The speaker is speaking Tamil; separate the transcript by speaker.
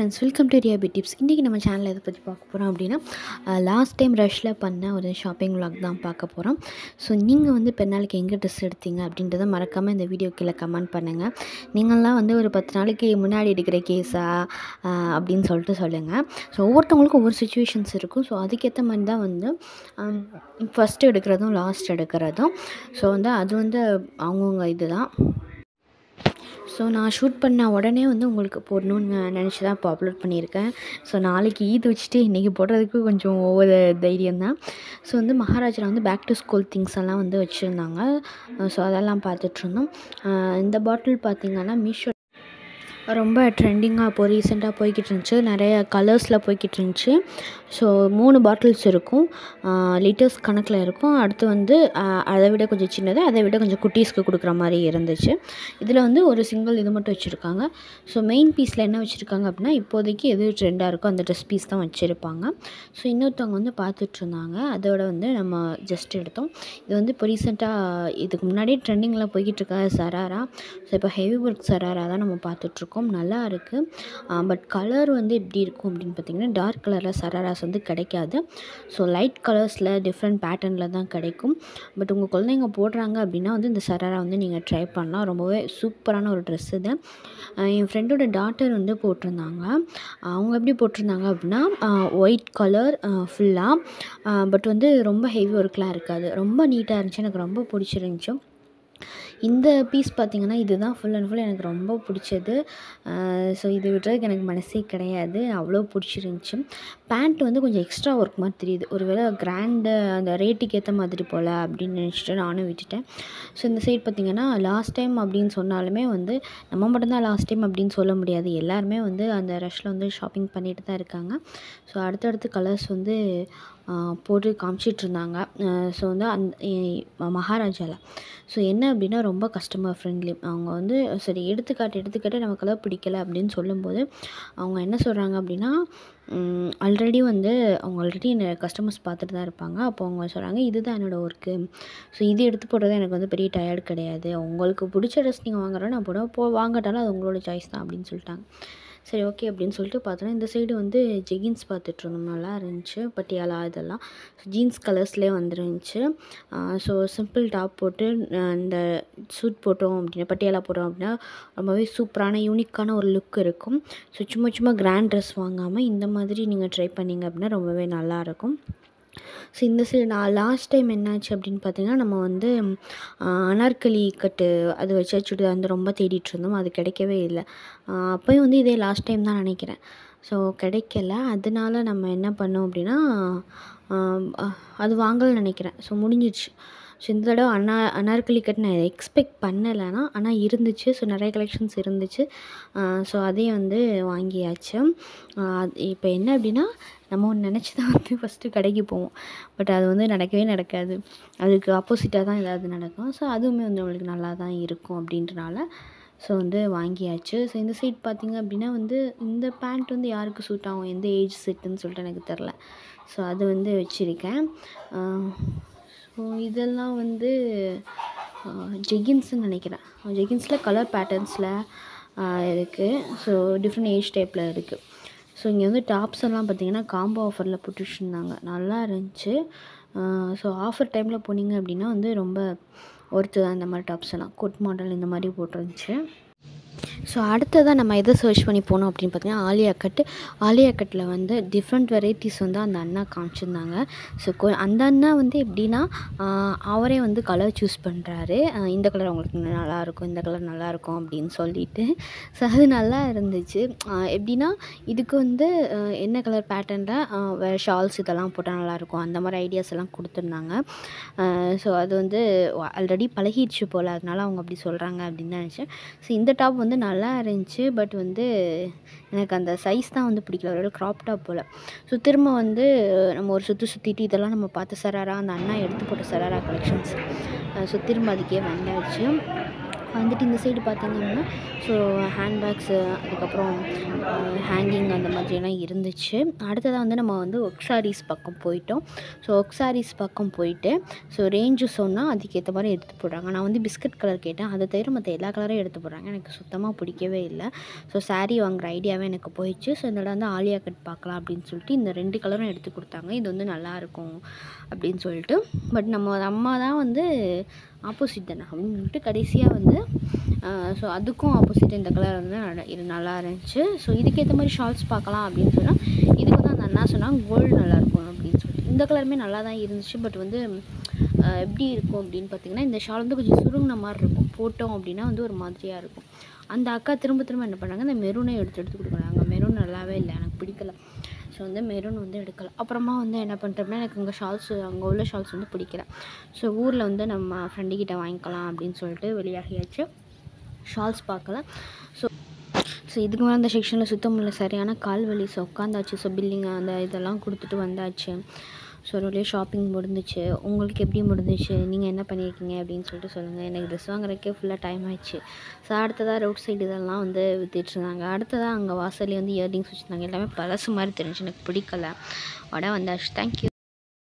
Speaker 1: ஃப்ரெண்ட்ஸ் வெல்கம் டு ரியாபி டிப்ஸ் இன்றைக்கி நம்ம சேனலில் எதை பற்றி பார்க்க போகிறோம் அப்படின்னா லாஸ்ட் டைம் ரஷ்ல பண்ண ஒரு ஷாப்பிங் விளாக் தான் பார்க்க போகிறோம் ஸோ நீங்கள் வந்து பெருநாளுக்கு எங்கே ட்ரெஸ் எடுத்தீங்க அப்படின்றத மறக்காமல் இந்த வீடியோ கீழே கமெண்ட் பண்ணுங்கள் நீங்கள்லாம் வந்து ஒரு பத்து நாளைக்கு முன்னாடி எடுக்கிற கேஸா அப்படின்னு சொல்லிட்டு சொல்லுங்கள் ஸோ ஒவ்வொருத்தவங்களுக்கும் ஒவ்வொரு சுச்சுவேஷன்ஸ் இருக்கும். ஸோ அதுக்கேற்ற மாதிரி தான் வந்து ஃபஸ்ட்டு எடுக்கிறதும் லாஸ்ட் எடுக்கிறதும். ஸோ வந்து அது வந்து அவங்கவுங்க இதுதான். ஸோ நான் ஷூட் பண்ண உடனே வந்து உங்களுக்கு போடணும்னு நினச்சி தான் இப்போ அப்லோட் பண்ணியிருக்கேன். ஸோ நாளைக்கு ஈத் வச்சுட்டு இன்றைக்கி போடுறதுக்கு கொஞ்சம் ஒவ்வொரு தைரியம் தான். ஸோ வந்து மகாராஜில் வந்து பேக் டு ஸ்கூல் திங்ஸ் எல்லாம் வந்து வச்சுருந்தாங்க. ஸோ அதெல்லாம் பார்த்துட்ருந்தோம் இந்த பாட்டில் பார்த்திங்கன்னா மீஷோ ரொம்ப ட்ரெண்டிங்காக இப்போ ரீசெண்டாக போய்கிட்டு இருந்துச்சு நிறைய கலர்ஸில் போய்கிட்டு இருந்துச்சு ஸோ மூணு பாட்டில்ஸ் இருக்கும். லிட்டர்ஸ் கணக்கில் இருக்கும். அடுத்து வந்து அதை விட கொஞ்சம் சின்னது அதை விட கொஞ்சம் குட்டீஸ்க்கு கொடுக்குற மாதிரி இருந்துச்சு. இதில் வந்து ஒரு சிங்கிள் இது மட்டும் வச்சுருக்காங்க. ஸோ மெயின் பீஸில் என்ன வச்சுருக்காங்க அப்படின்னா இப்போதைக்கு எது ட்ரெண்டாக இருக்கோ அந்த ட்ரெஸ் பீஸ் தான் வச்சுருப்பாங்க. ஸோ இன்னொருத்தவங்க வந்து பார்த்துட்ருந்தாங்க. அதோட வந்து நம்ம ஜஸ்ட் எடுத்தோம். இது வந்து இப்போ ரீசெண்டாக இதுக்கு முன்னாடியே ட்ரெண்டிங்கில் போய்கிட்டு இருக்க சராரா ஸோ இப்போ ஹெவி ஒர்க் சராரா தான் நம்ம பார்த்துட்ருக்கோம். நல்லா இருக்குது பட் கலர் வந்து எப்படி இருக்கும் அப்படின்னு பார்த்தீங்கன்னா டார்க் கலரில் சராராஸ் வந்து கிடைக்காது. ஸோ லைட் கலர்ஸில் டிஃப்ரெண்ட் பேட்டர்னில் தான் கிடைக்கும். பட் உங்கள் குழந்தைங்க போடுறாங்க அப்படின்னா வந்து இந்த சராரா வந்து நீங்கள் ட்ரை பண்ணலாம். ரொம்பவே சூப்பரான ஒரு ட்ரெஸ் இது. என் ஃப்ரெண்டோட டாட்டர் வந்து போட்டிருந்தாங்க. அவங்க எப்படி போட்டிருந்தாங்க அப்படின்னா ஒயிட் கலர் ஃபுல்லாக பட் வந்து ரொம்ப ஹெவி ஒர்க்லாம் இருக்காது. ரொம்ப நீட்டாக இருந்துச்சு. எனக்கு ரொம்ப பிடிச்சிருந்துச்சு. இந்த பீஸ் பார்த்திங்கன்னா இதுதான் ஃபுல் அண்ட் ஃபுல் எனக்கு ரொம்ப பிடிச்சது. ஸோ இது விடுறதுக்கு எனக்கு மனசே கிடையாது. அவ்வளோ பிடிச்சிருந்துச்சி. பேண்ட் வந்து கொஞ்சம் எக்ஸ்ட்ரா ஒர்க் மாதிரி தெரியுது. ஒரு வேளை கிராண்டு அந்த ரேட்டுக்கு ஏற்ற மாதிரி போல் அப்படின்னு நினச்சிட்டு நானும் விட்டுட்டேன். ஸோ இந்த சைட் பார்த்திங்கன்னா லாஸ்ட் டைம் அப்படின்னு சொன்னாலுமே வந்து நம்ம மட்டும்தான் லாஸ்ட் டைம் அப்படின்னு சொல்ல முடியாது. எல்லாருமே வந்து அந்த ரஷ்ஷில் வந்து ஷாப்பிங் பண்ணிட்டு தான் இருக்காங்க. ஸோ அடுத்தடுத்து கலர்ஸ் வந்து போட்டு காமிச்சிட்ருந்தாங்க ஸோ வந்து அந் மகாராஜாவில் ஸோ என்ன அப்படின்னா ரொம்ப கஸ்டமர் ஃப்ரெண்ட்லி அவங்க வந்து சரி எடுத்துக்காட்டு எடுத்துக்காட்டு நமக்கெல்லாம் பிடிக்கல அப்படின்னு சொல்லும்போது அவங்க என்ன சொல்கிறாங்க அப்படின்னா ஆல்ரெடி வந்து அவங்க ஆல்ரெடி என்ன கஸ்டமர்ஸ் பார்த்துட்டு தான் இருப்பாங்க. அப்போ அவங்க சொல்கிறாங்க இதுதான் என்னோடய ஒர்க்கு ஸோ இது எடுத்து போடுறது எனக்கு வந்து பெரிய டயர்டு கிடையாது. உங்களுக்கு பிடிச்ச ட்ரெஸ் நீங்கள் வாங்குறோன்னா போட போ வாங்கட்டாலும் அது உங்களோட சாய்ஸ் தான் அப்படின்னு சொல்லிட்டாங்க. சரி ஓகே அப்படின்னு சொல்லிட்டு பார்த்தோன்னா இந்த சைடு வந்து ஜெகின்ஸ் பார்த்துட்ருந்தோம் நல்லா இருந்துச்சு. பட்டியாலா இதெல்லாம். ஜீன்ஸ் கலர்ஸ்லேயே வந்துருந்துச்சு. ஸோ சிம்பிள் டாப் போட்டு இந்த சூட் போட்டோம் அப்படின்னா பட்டியாலா போட்டோம் அப்படின்னா ரொம்பவே சூப்பரான யூனிக்கான ஒரு லுக் இருக்கும். ஸோ சும்மா சும்மா கிராண்ட் ட்ரெஸ் வாங்காமல் இந்த மாதிரி நீங்கள் ட்ரை பண்ணிங்க அப்படின்னா ரொம்பவே நல்லாயிருக்கும் ஸோ இந்த சைடு நான் லாஸ்ட் டைம் என்னாச்சு அப்படின்னு பார்த்தீங்கன்னா நம்ம வந்து அனார்கலி கட்டு அது வச்சு சுடிதார் வந்து ரொம்ப தேடிட்டு இருந்தோம். அது கிடைக்கவே இல்லை. அப்போயும் வந்து இதே லாஸ்ட் டைம் தான் நினைக்கிறேன். ஸோ கிடைக்கல. அதனால நம்ம என்ன பண்ணோம் அப்படின்னா அது வாங்கலன்னு நினைக்கிறேன். ஸோ முடிஞ்சிடுச்சு ஸோ இந்த தடவை அனா அனார்கலி கட் நான் எக்ஸ்பெக்ட் பண்ணலைன்னா ஆனால் இருந்துச்சு. ஸோ நிறைய கலெக்ஷன்ஸ் இருந்துச்சு. ஸோ அதையும் வந்து வாங்கியாச்சு. இப்போ என்ன அப்படின்னா நம்ம ஒன்று நினச்சி தான் வந்து ஃபஸ்ட்டு கடைக்கு போவோம். பட் அது வந்து நடக்கவே நடக்காது. அதுக்கு ஆப்போசிட்டாக தான் ஏதாவது நடக்கும். ஸோ அதுவுமே வந்து நம்மளுக்கு நல்லா தான் இருக்கும் அப்படின்றனால ஸோ வந்து வாங்கியாச்சு. ஸோ இந்த சைட் பார்த்திங்க அப்படின்னா வந்து இந்த பேண்ட் வந்து யாருக்கு சூட் ஆகும்? எந்த ஏஜ் செட்டுன்னு சொல்லிட்டு எனக்கு தெரில. ஸோ அது வந்து வச்சுருக்கேன். ஸோ இதெல்லாம் வந்து ஜெகின்ஸ்ன்னு நினைக்கிறேன். ஜெகின்ஸில் கலர் பேட்டர்ன்ஸில் இருக்குது ஸோ டிஃப்ரெண்ட் ஏஜ் டைப்பில் இருக்குது ஸோ இங்கே வந்து டாப்ஸ் எல்லாம் பார்த்திங்கன்னா காம்போ ஆஃபரில் போட்டுருந்தாங்க நல்லா இருந்துச்சு. ஸோ ஆஃபர் டைமில் போனீங்க அப்படின்னா வந்து ரொம்ப ஒருத்து தான் இந்த மாதிரி டாப்ஸ் எல்லாம். கோட் மாடல் இந்த மாதிரி போட்டிருந்துச்சு. ஸோ அடுத்ததாக நம்ம எதை சர்ச் பண்ணி போனோம் அப்படின்னு பார்த்தீங்கன்னா ஆலியா கட். ஆலியா கட்டில் வந்து டிஃப்ரெண்ட் வெரைட்டிஸ் வந்து அந்த அண்ணா காமிச்சிருந்தாங்க. ஸோ அந்த அண்ணா வந்து எப்படின்னா அவரே வந்து கலர் சூஸ் பண்ணுறாரு இந்த கலர் உங்களுக்கு நல்லாயிருக்கும் இந்த கலர் நல்லாயிருக்கும் அப்படின்னு சொல்லிட்டு. ஸோ அது நல்லா இருந்துச்சு. எப்படின்னா இதுக்கு வந்து என்ன கலர் பேட்டர்னில் வேறு ஷால்ஸ் இதெல்லாம் போட்டால் நல்லாயிருக்கும் அந்த மாதிரி ஐடியாஸ் எல்லாம் கொடுத்துருந்தாங்க. ஸோ அது வந்து ஆல்ரெடி பழகிடுச்சு போல். அதனால அவங்க அப்படி சொல்கிறாங்க அப்படின்னு நினச்சேன். ஸோ இந்த டாப் வந்து நல்லா இருந்துச்சு பட் வந்து எனக்கு அந்த சைஸ் தான் வந்து பிடிக்கல. ஒரு க்ராப் டாப் போல். ஸோ திரும்ப வந்து நம்ம ஒரு சுற்றி சுற்றிட்டு இதெல்லாம் நம்ம பார்த்து சராரா அந்த அண்ணா எடுத்து போட்ட சராரா கலெக்ஷன்ஸ் ஸோ திரும்ப அதுக்கே வந்தாச்சு. வந்துட்டு இந்த சைடு பார்த்தீங்க அப்படின்னா ஸோ ஹேண்ட்பேக்ஸு அதுக்கப்புறம் ஹேங்கிங் அந்த மாதிரியெல்லாம் இருந்துச்சு. அடுத்ததாக வந்து நம்ம வந்து ஒர்க் சாரீஸ் பக்கம் போயிட்டோம். ஸோ ஒர்க் சாரீஸ் பக்கம் போயிட்டு ஸோ ரேஞ்சு சொன்னால் அதுக்கேற்ற மாதிரி எடுத்து போடுறாங்க. நான் வந்து பிஸ்கட் கலர் கேட்டேன். அதை தவிர மற்ற எல்லா கலரும் எடுத்து போடுறாங்க. எனக்கு சுத்தமாக பிடிக்கவே இல்லை. ஸோ சாரீ வாங்குகிற ஐடியாவே எனக்கு போயிடுச்சு. ஸோ இந்த வந்து ஆலியா கட் பார்க்கலாம் அப்படின்னு சொல்லிட்டு இந்த ரெண்டு கலரும் எடுத்து கொடுத்தாங்க. இது வந்து நல்லாயிருக்கும் அப்படின்னு சொல்லிட்டு. பட் நம்ம அம்மா தான் வந்து ஆப்போசிட் தானே? அப்படின்னு சொல்லிட்டு கடைசியாக வந்து ஸோ அதுக்கும் ஆப்போசிட் இந்த கலர் வந்து இது நல்லா இருந்துச்சு. ஸோ இதுக்கேற்ற மாதிரி ஷால்ஸ் பார்க்கலாம் அப்படின்னு சொன்னால் இதுக்கு வந்து அந்த அண்ணா சொன்னால் கோல்டு நல்லாயிருக்கும் அப்படின்னு சொல்லிட்டு. இந்த கலருமே நல்லா தான் இருந்துச்சு பட் வந்து எப்படி இருக்கும் அப்படின்னு பார்த்தீங்கன்னா இந்த ஷால் வந்து கொஞ்சம் சுருங்கின மாதிரி இருக்கும். போட்டோம் அப்படின்னா வந்து ஒரு மாதிரியாக இருக்கும். அந்த அக்கா திரும்ப திரும்ப என்ன பண்ணாங்க இந்த மெரூனை எடுத்து எடுத்து கொடுக்குறாங்க மெரூன் நல்லாவே இல்லை எனக்கு பிடிக்கல. ஸோ வந்து மெரூன் வந்து எடுக்கலை. அப்புறமா வந்து என்ன பண்ணுறோம்னா எனக்கு இங்கே ஷால்ஸ் அங்கே உள்ள ஷால்ஸ் வந்து பிடிக்கல. ஸோ ஊரில் வந்து நம்ம ஃப்ரெண்டுக்கிட்ட வாங்கிக்கலாம் அப்படின்னு சொல்லிட்டு வெளியாகியாச்சு. ஷால்ஸ் பார்க்கல. ஸோ ஸோ இதுக்கு மேலே அந்த செக்ஷனில் சுத்தம் இல்லை. சரியான கால் வலி. ஸோ உட்காந்தாச்சு. ஸோ பில்லிங் அந்த இதெல்லாம் கொடுத்துட்டு வந்தாச்சு. ஸோ ஒரு ஷாப்பிங் முடிஞ்சிச்சு. உங்களுக்கு எப்படி முடிஞ்சிச்சு? நீங்கள் என்ன பண்ணியிருக்கீங்க அப்படின்னு சொல்லிட்டு சொல்லுங்கள் எனக்கு ட்ரெஸ் வாங்குறதுக்கே ஃபுல்லாக டைம் ஆயிடுச்சு. ஸோ அடுத்ததாக ரோட் சைடு இதெல்லாம் வந்து விற்றுட்ருந்தாங்க அடுத்ததாக அங்கே வாசல்லே வந்து இயர்ரிங்ஸ் வச்சுருந்தாங்க. எல்லாமே பழசு மாதிரி தெரிஞ்சு எனக்கு பிடிக்கல. வடை வந்தாச்சு. தேங்க்யூ